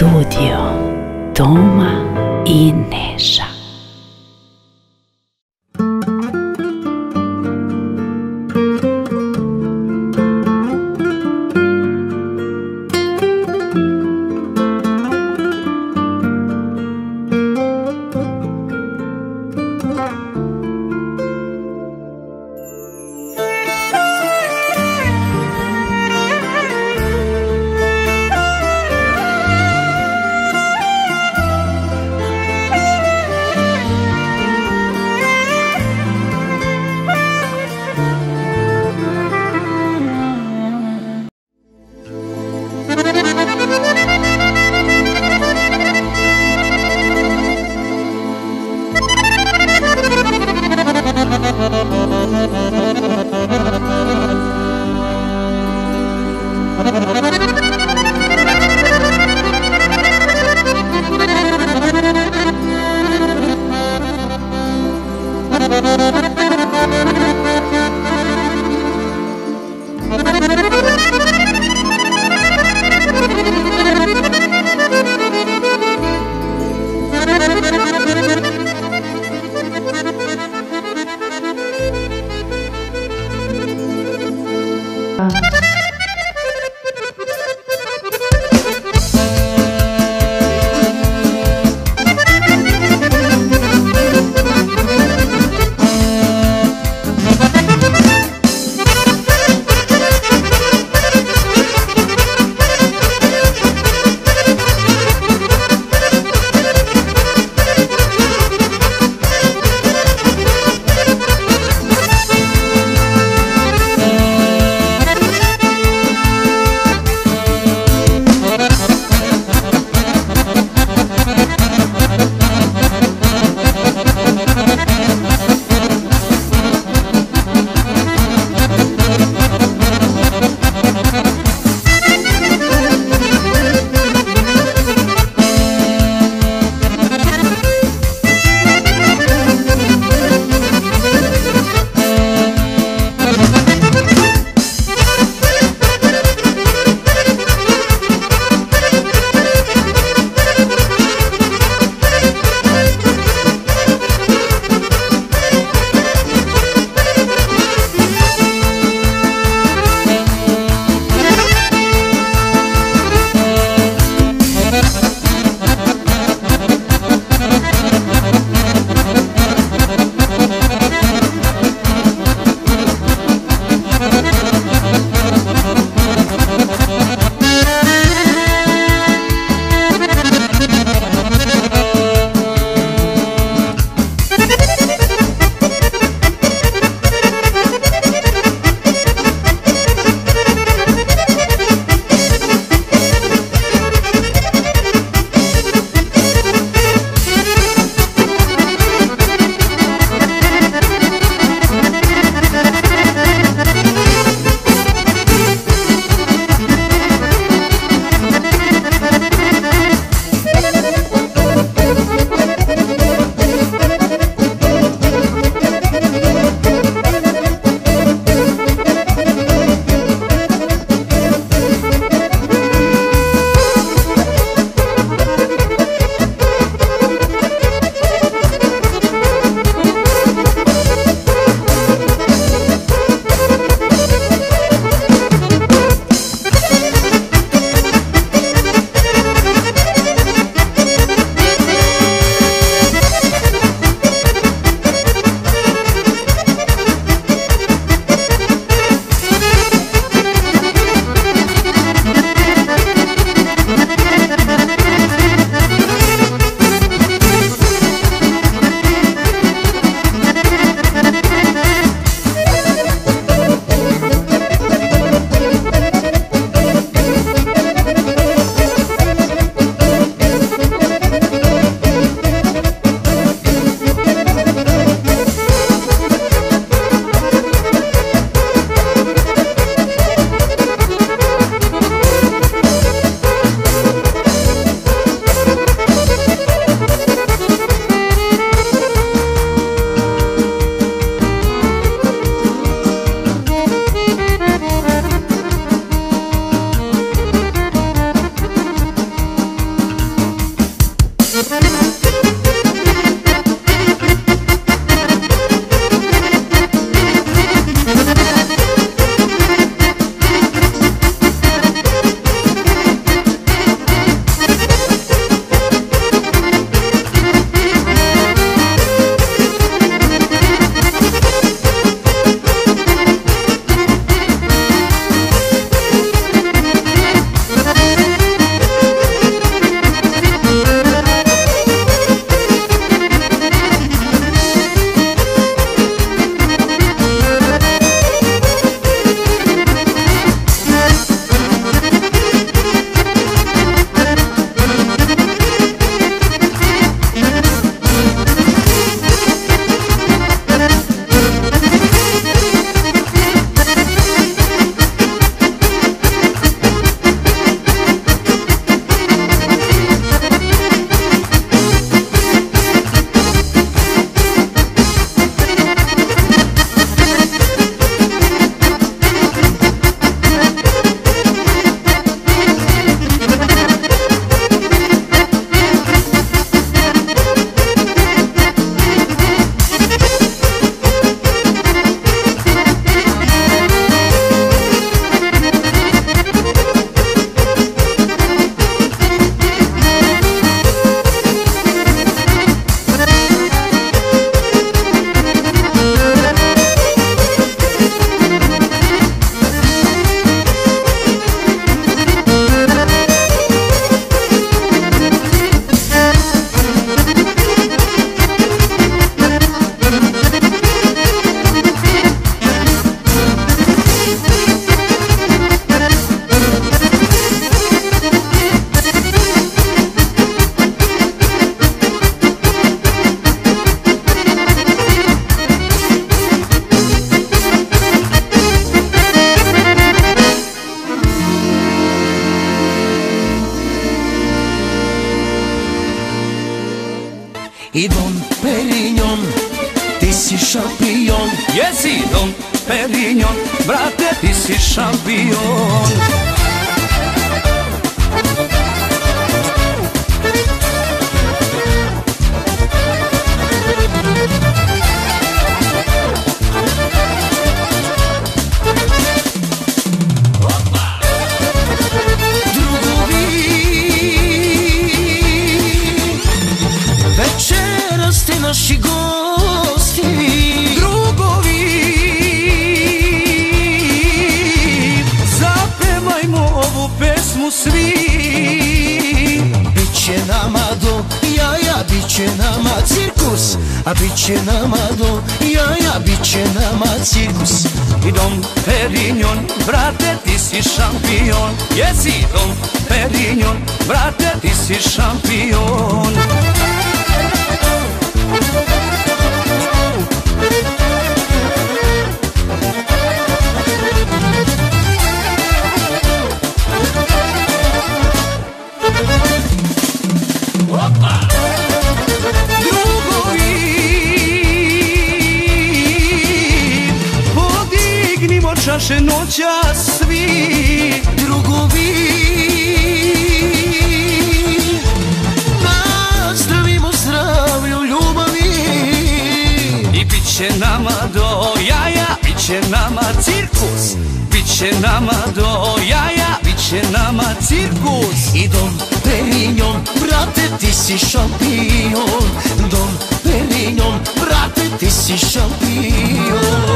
studio Toma i Neša. Perignon, brate ti si šampion. Jesi Don Perignon, brate ti si šampion Čaše noća svi Drugovi. Nazdravimo zdravlju ljubavi. I bit će nama do jaja, bit će nama cirkus. Bit će nama do jaja, bit će nama cirkus. I Don Perignon, brate ti si šampion. Don Perignon, brate ti si šampion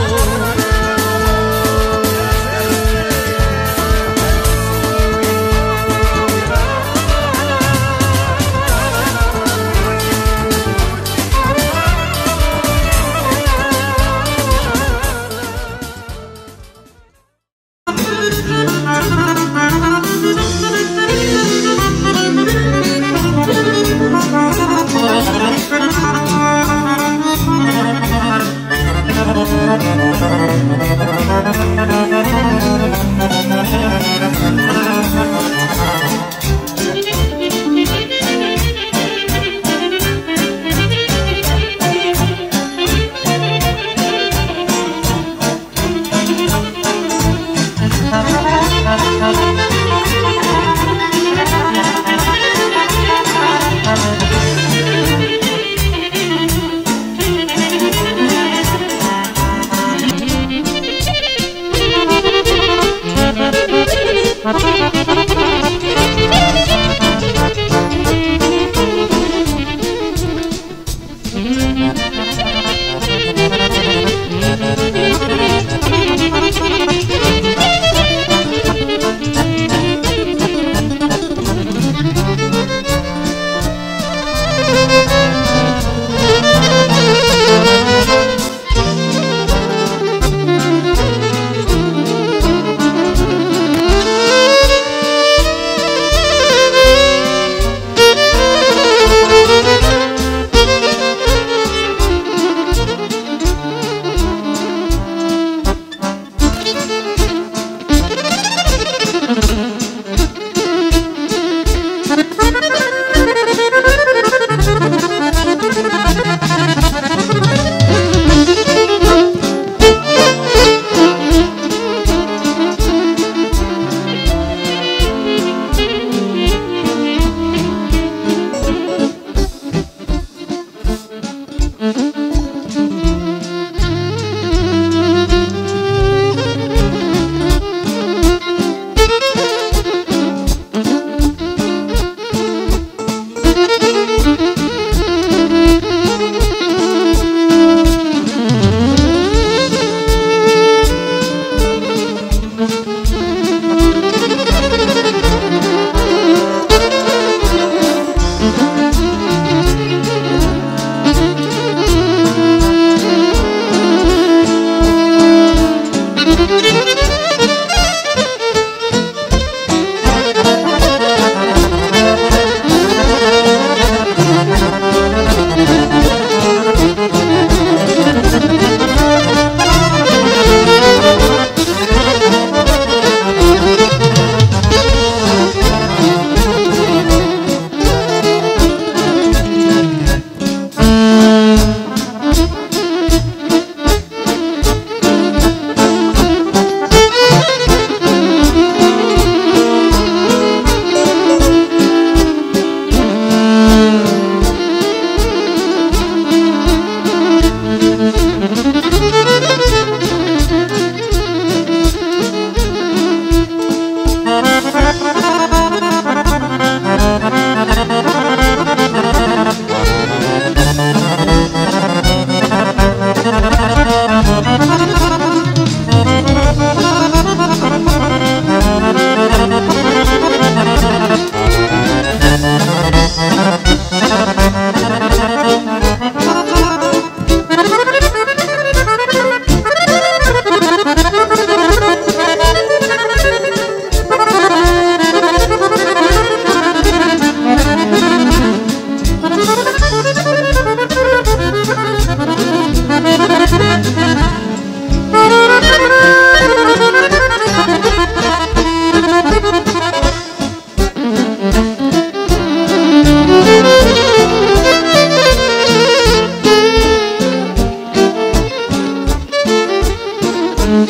Thank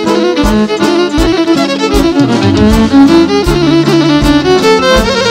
you.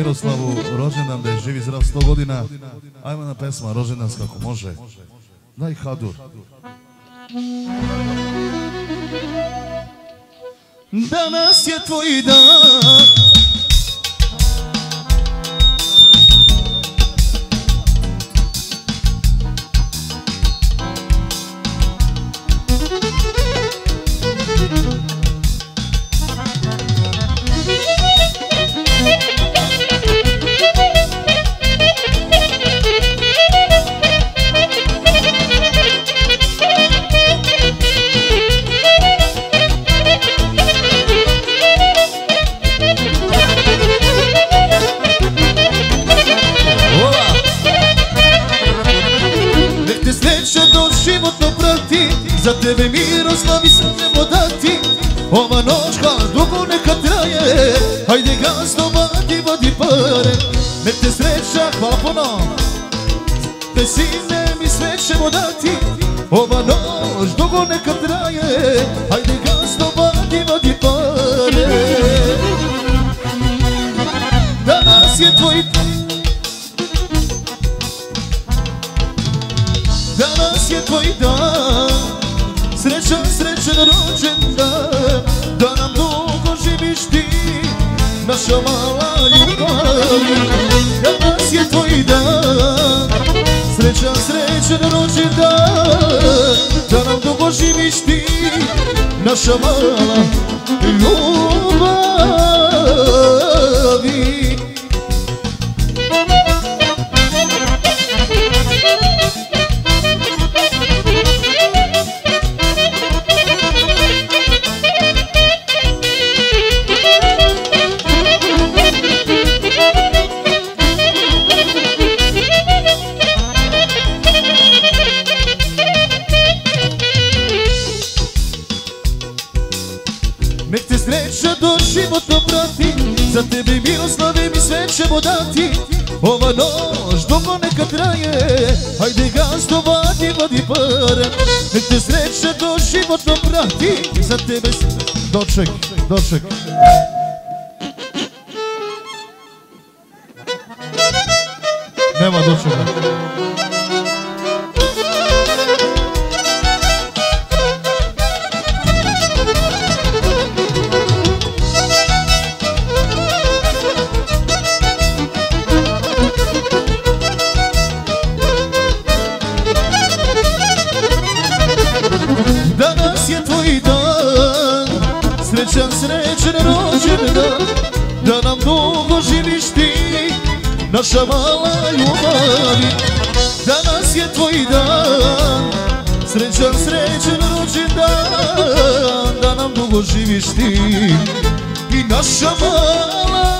Miroslavu rođendan da je živi zdrav 100 godina. Ajmo na pesma rođendanska kako može. Daj hadur. Danas je tvoj dan șabală Nu Samotno prati za tebe Doček, doček šavala ljubavi Danas je tvoj dan Srećan, srećan rođendan Da nam dugo živiš ti. I naša mala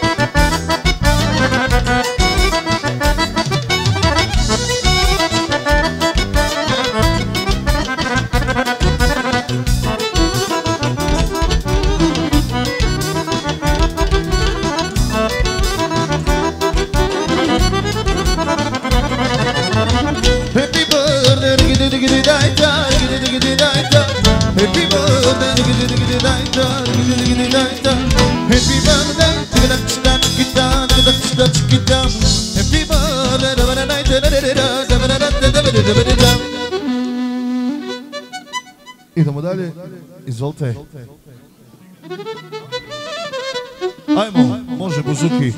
dać kitam Happy birthday da da da Idemo dalje, izvolite. Ajmo, može buzuki.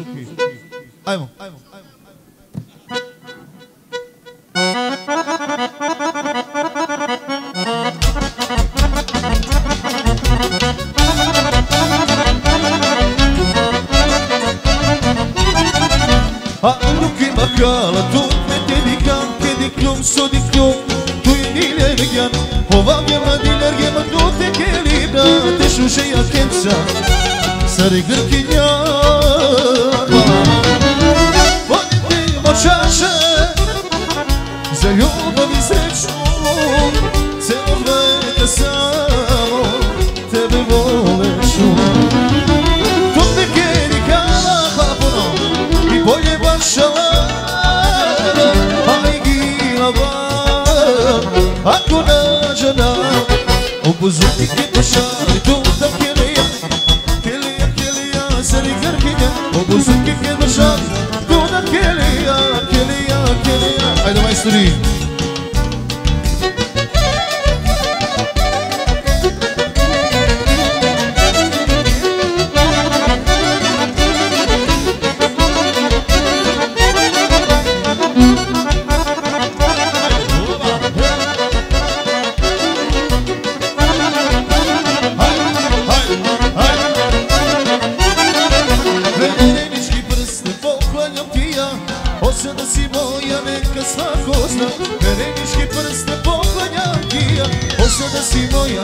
Osada si moja, neka svako zna. Merenički prst ne poklanja gija. Hoće si moja,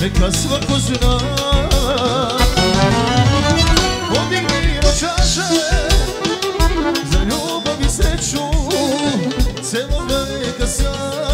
neka svako zna. Objegnimo čaše Za ljubav i sreću. Celoga neka sam.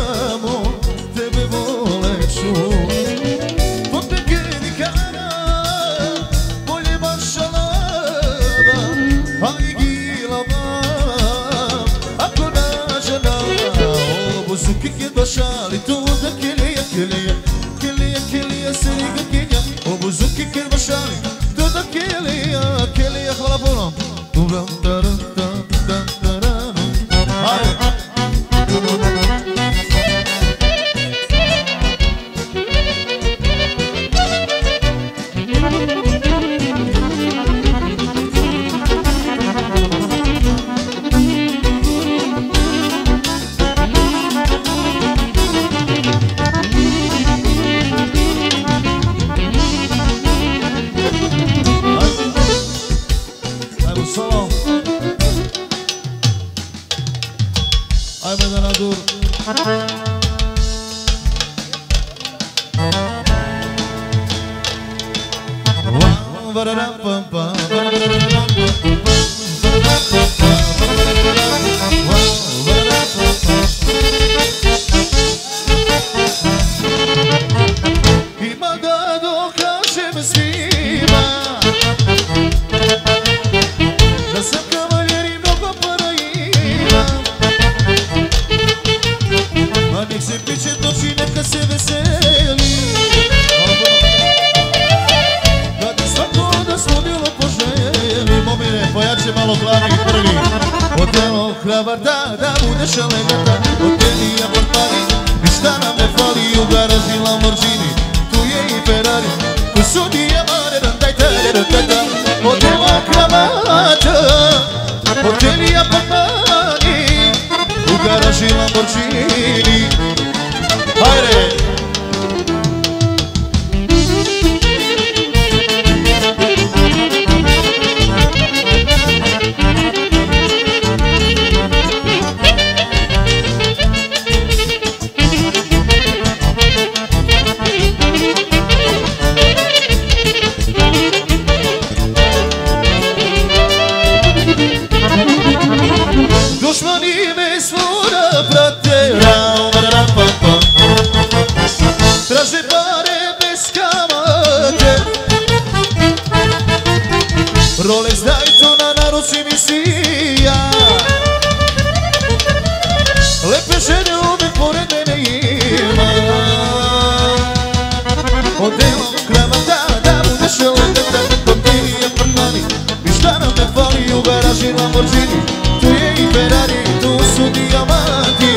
Okramacı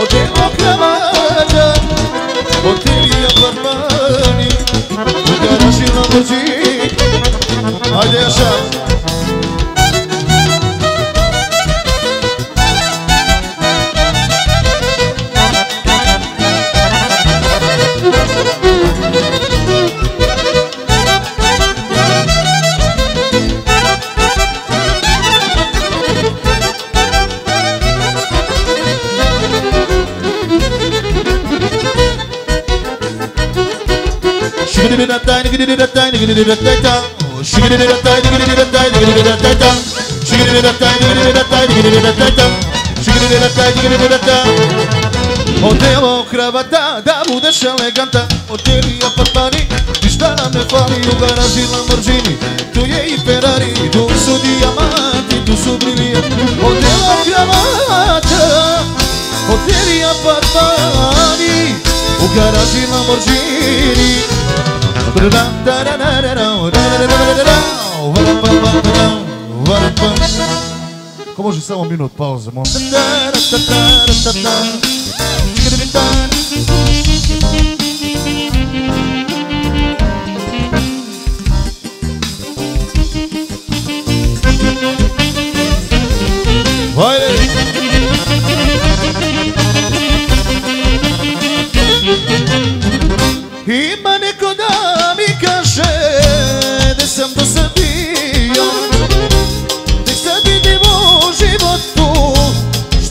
O de okramacı Odelo kravata, da budeš eleganta Hoteli apartmani, ništa nam ne fali U garaži Lamborghini, tu je i Ferrari Tu su dijamanti, tu su brilijenti Odelo kravata, hoteli apartmani U garaži Lamborghini Como hoje são minuto pausa, mano.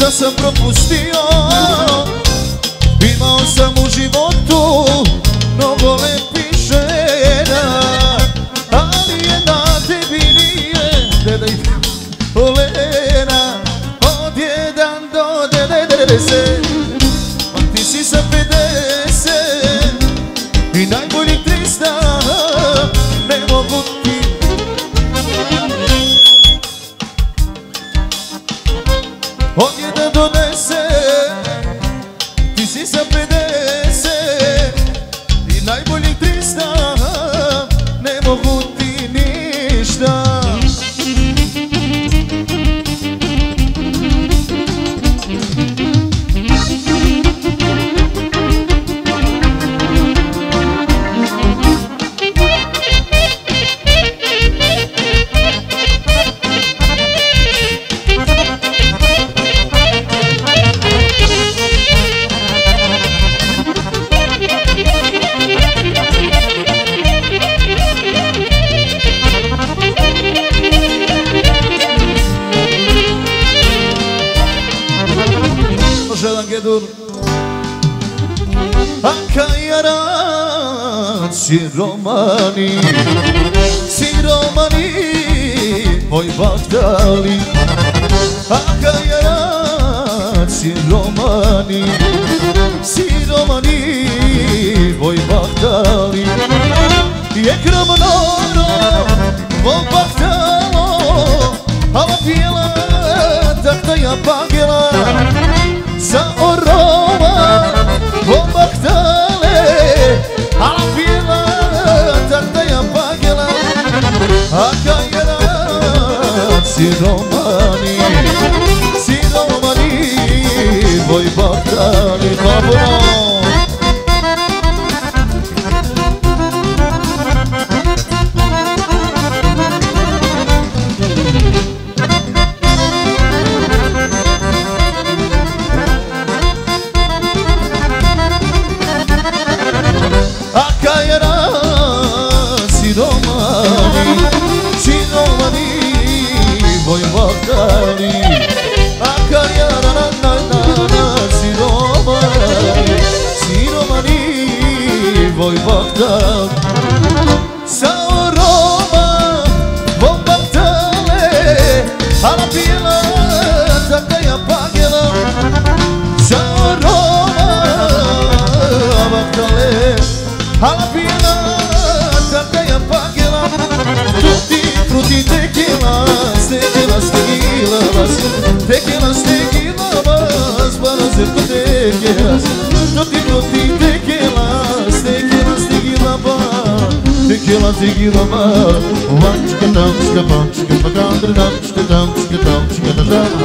să-mi propustiu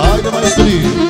Ai, maestria.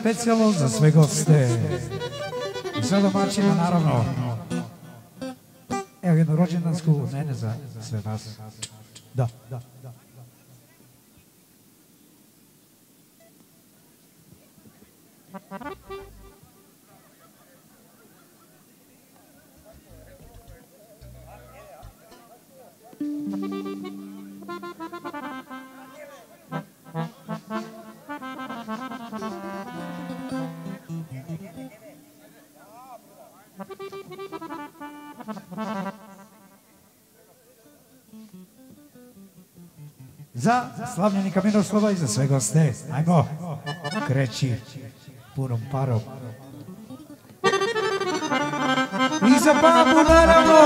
specijalno za sve goste. I sada Marčina, naravno. Evo jednu rođendansku, mene za sve vas. Da, da, da. Thank you. za slavljenika Miroslava i za sve goste. Ajmo, kreći punom parom. I za babu naravno!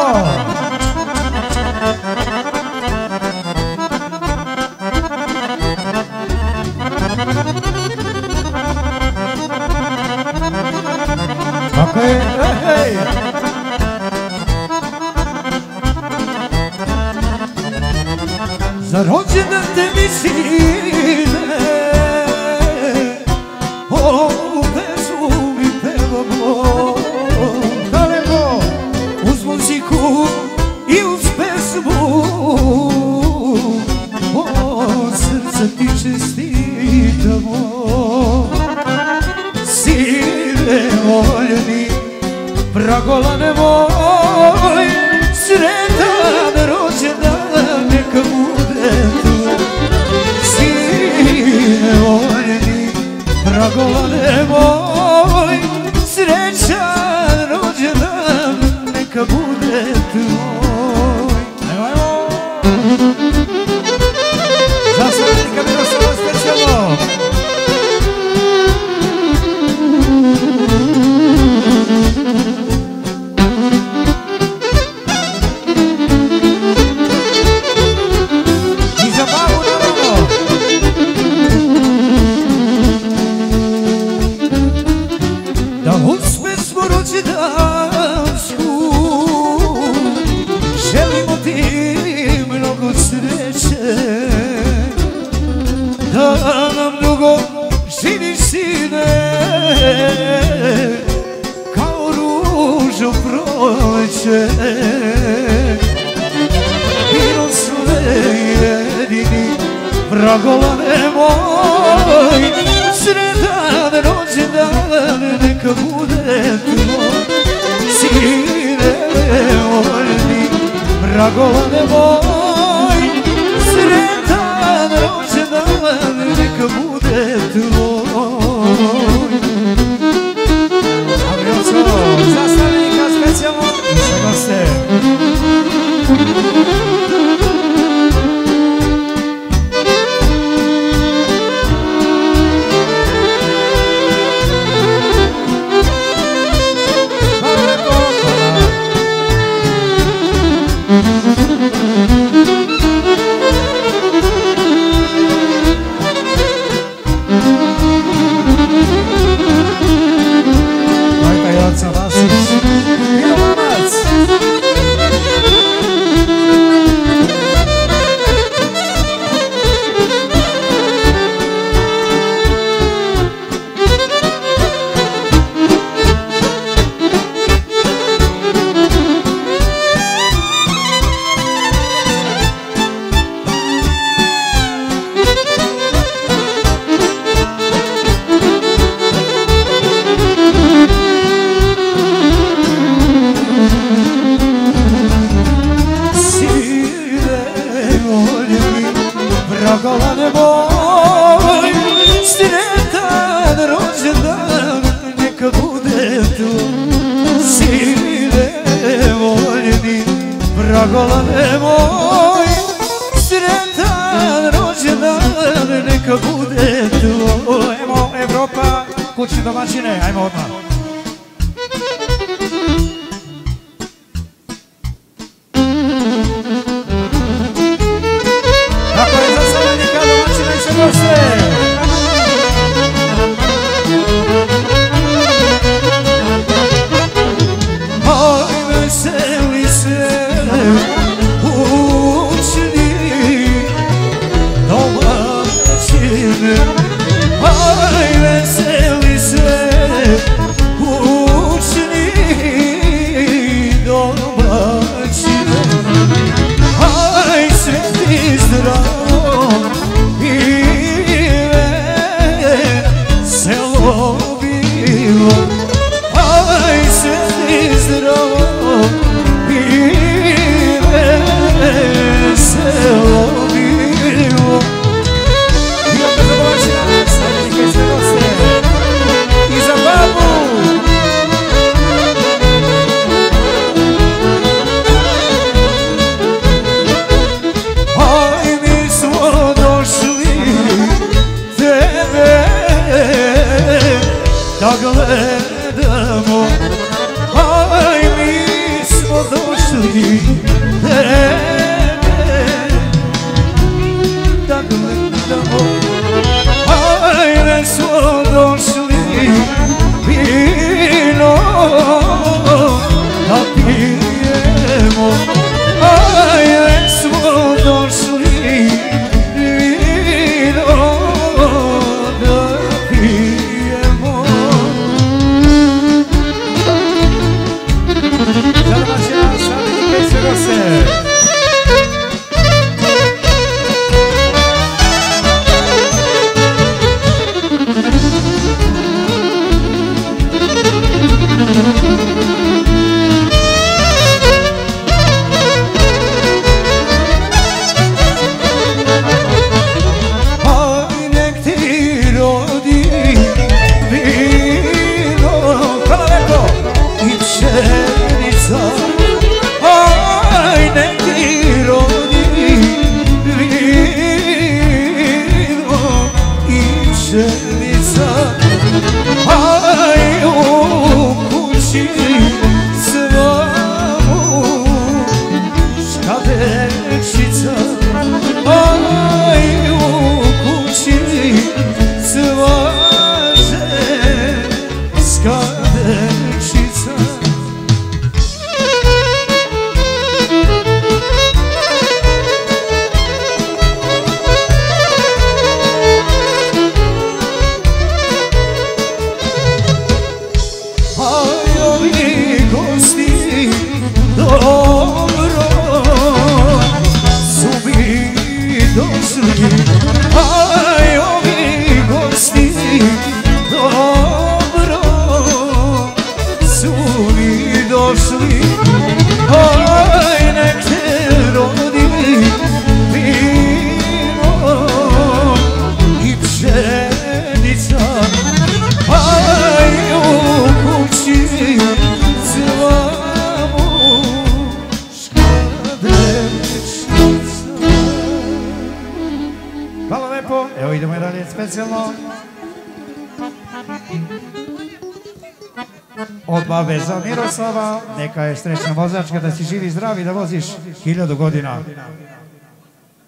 da voziš hiljadu godina.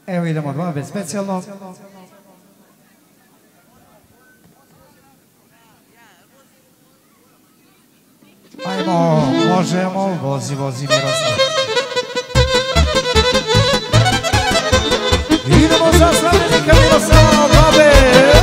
Evo idemo dva bez specijalno. Ajmo, možemo, vozi, vozi Miroslav. Idemo za sladnika Miroslava, dva bez.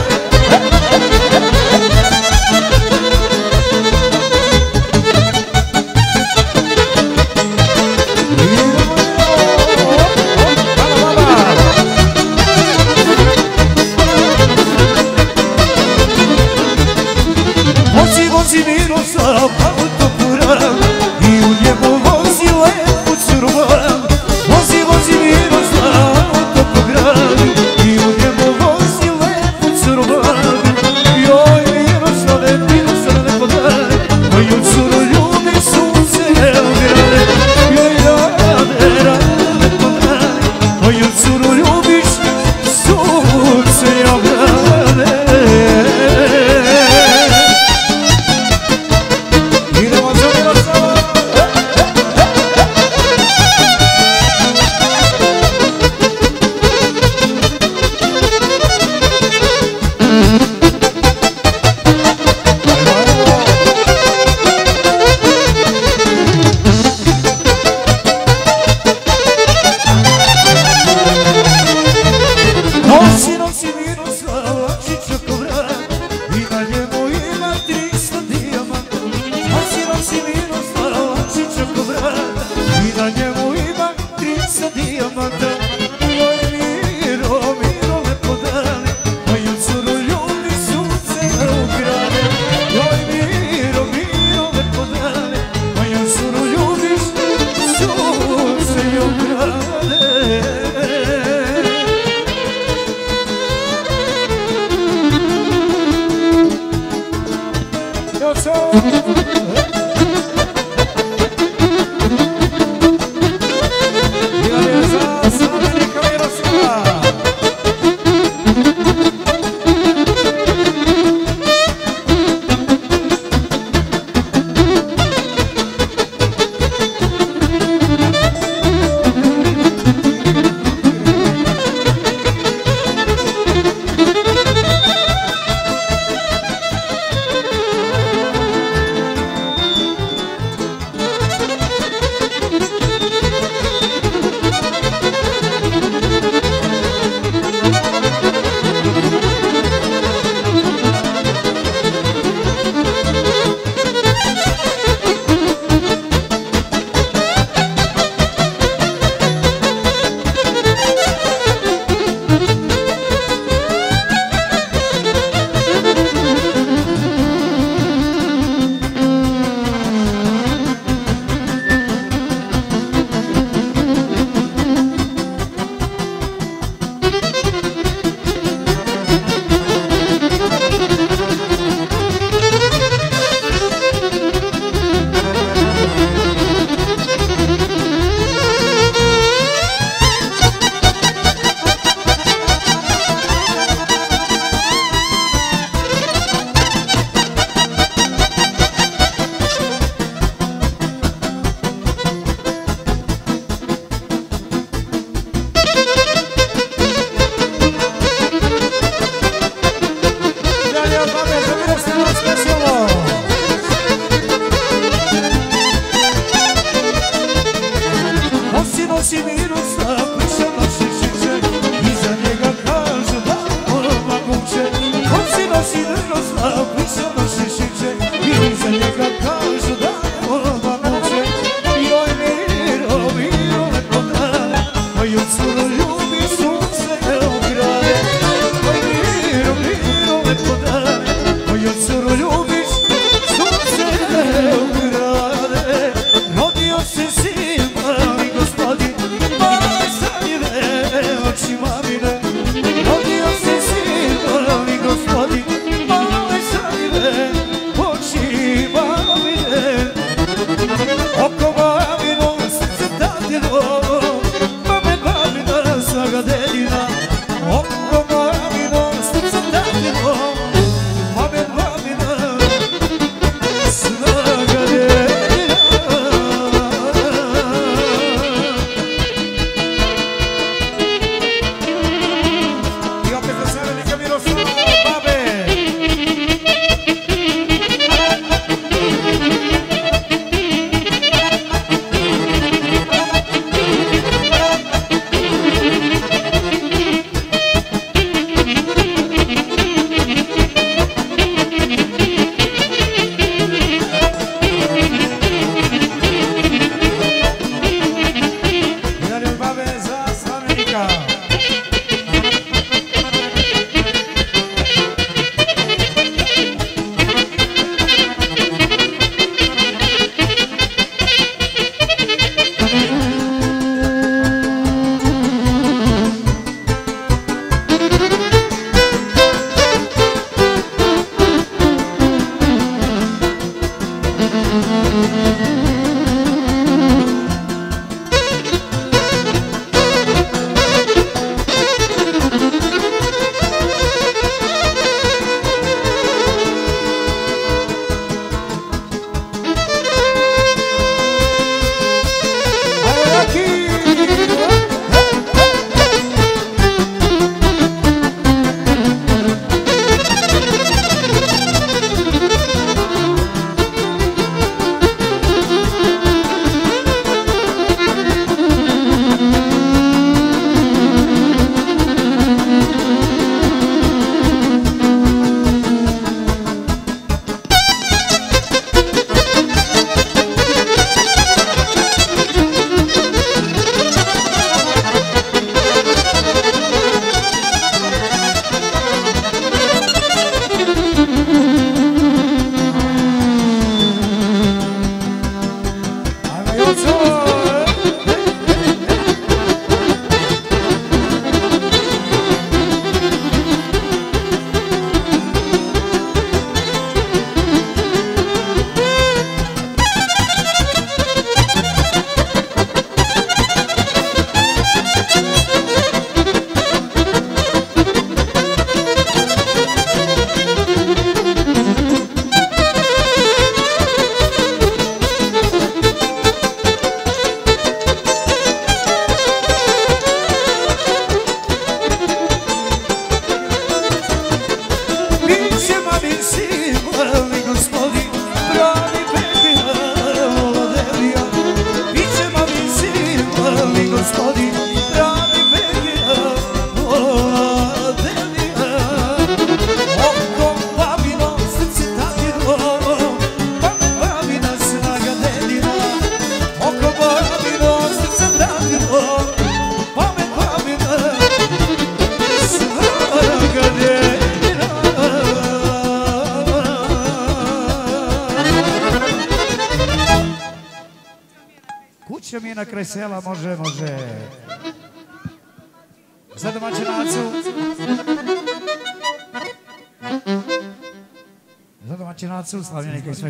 cena sus la mine, că ești pe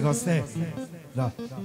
Da. da.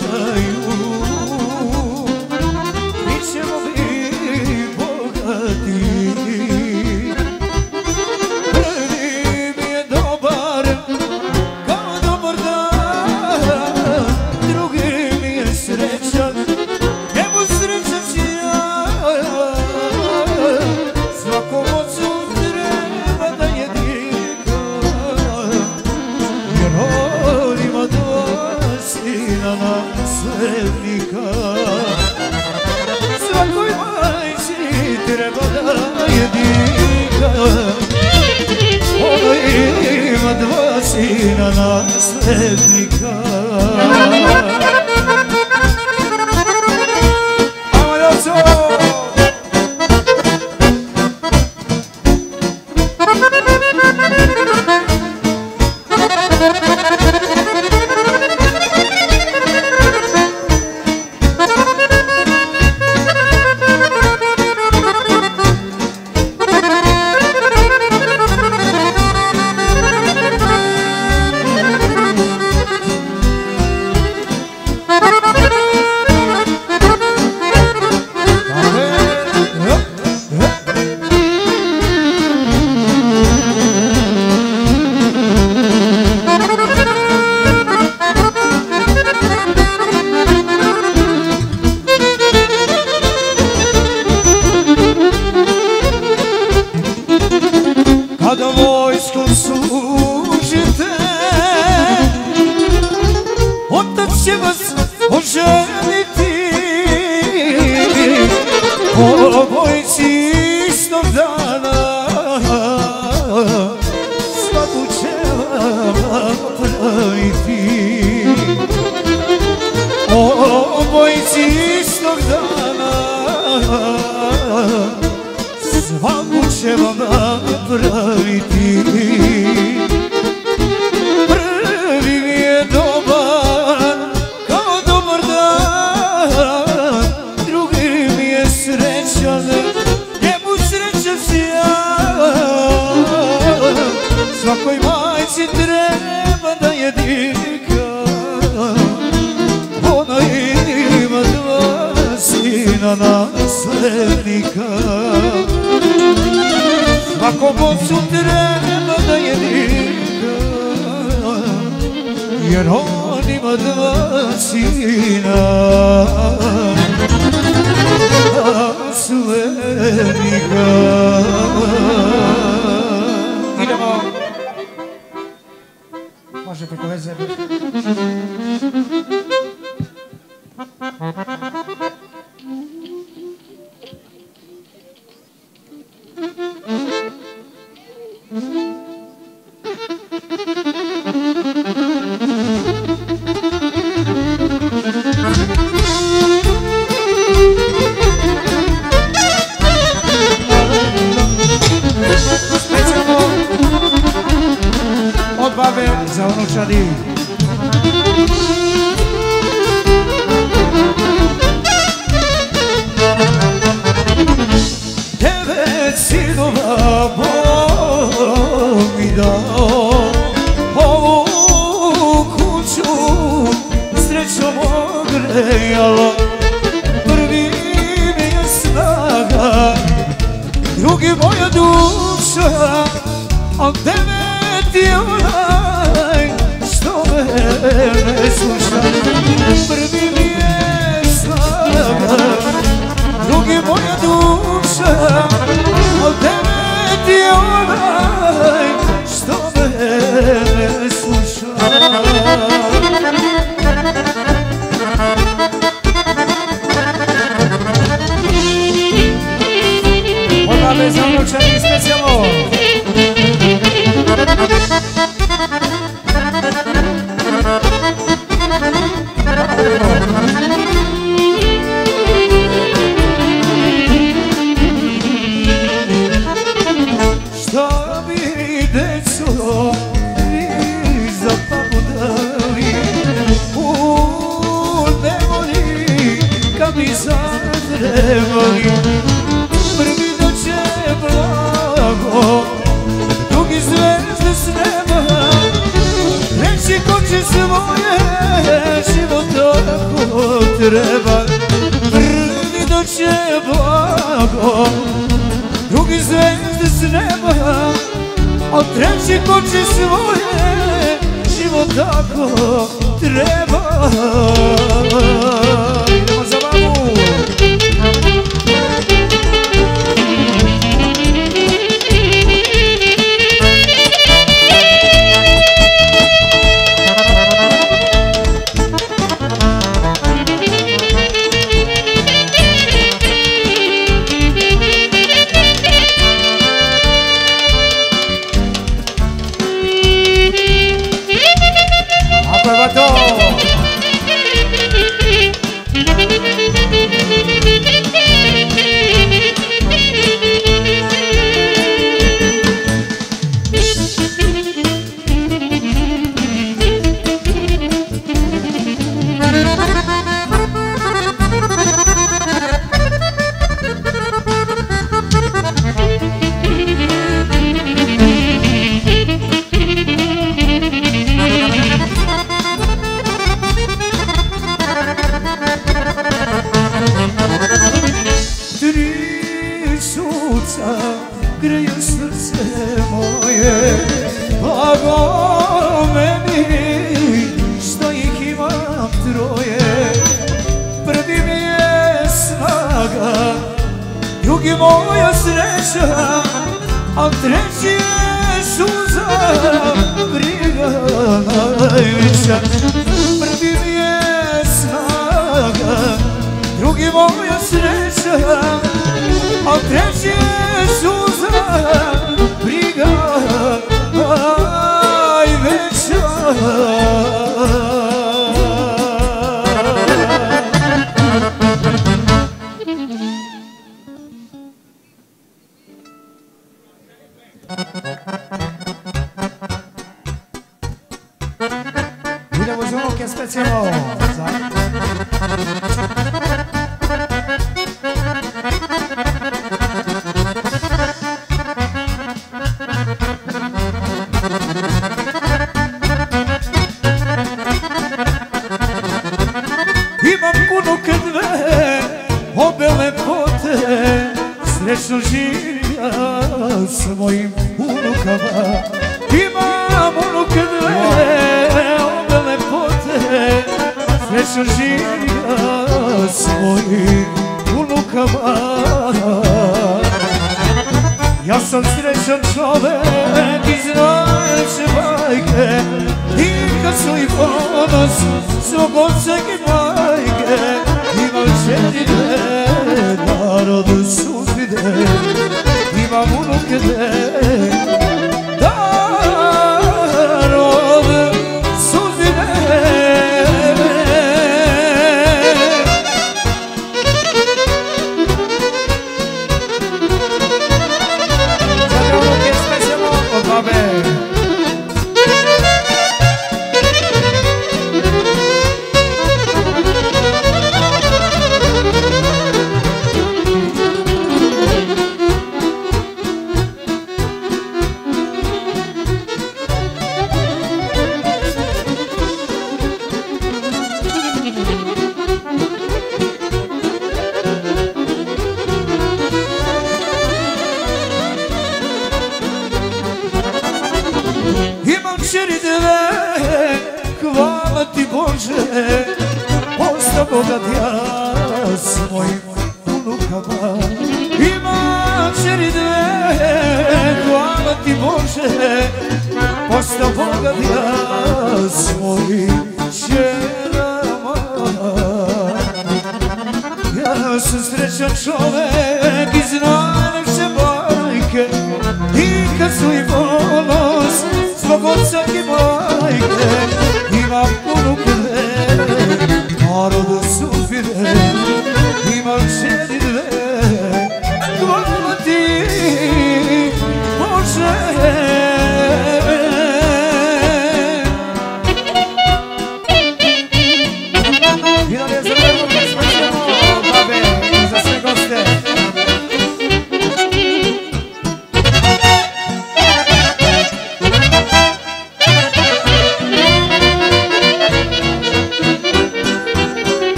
cheio ima dva sina Naslednika Idemo. Može preko veze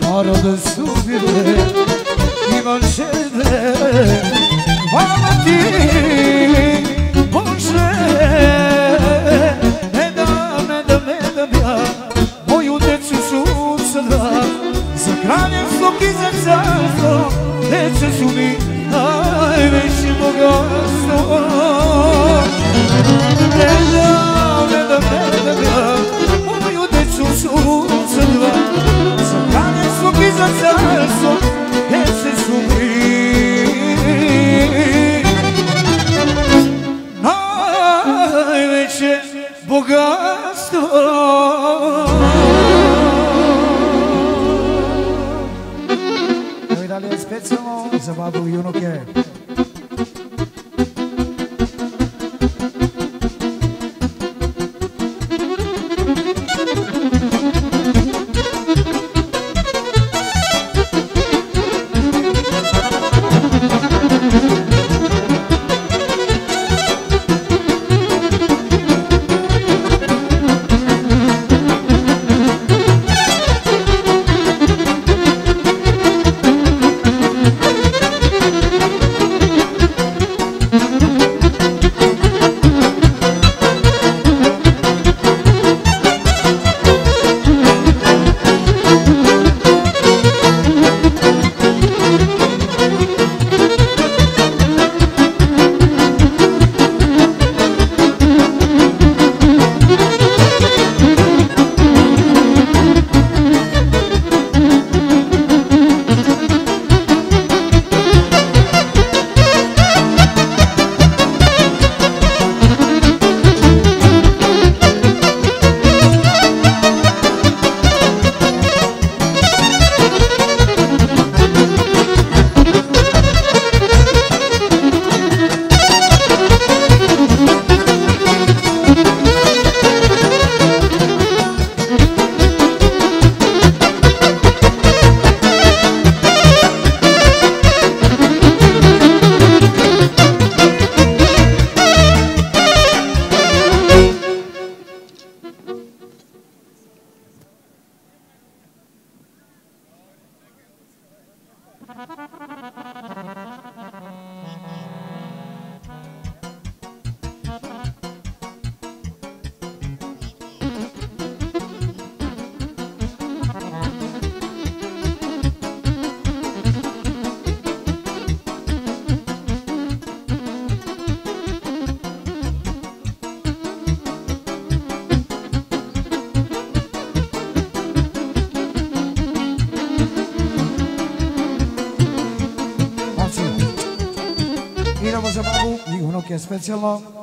Narode su bile Imam žene. Hvala ti Bože. Ne dam, ne dam, ne dam ja Moju decu sucada Za kraljevstvo i za carstvo Deca su mi najveći bogatstvo. Ne dam, ne dam, ne descansar i